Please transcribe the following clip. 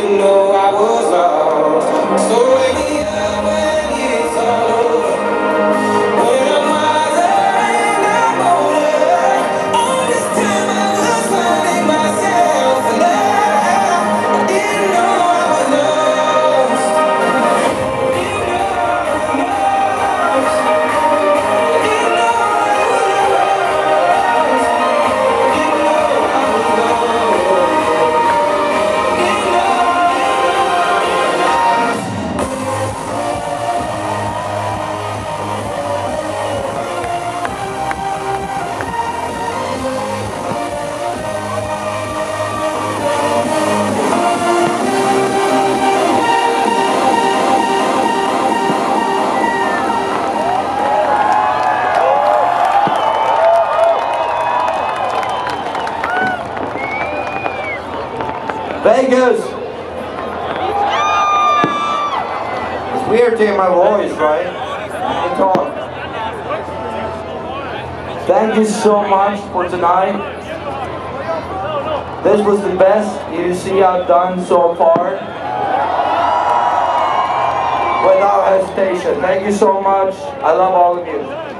know Vegas! It's weird to hear my voice, right? I talk. Thank you so much for tonight. This was the best EDC I've done so far. Without hesitation. Thank you so much. I love all of you.